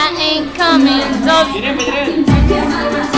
I ain't coming. So Miren, miren.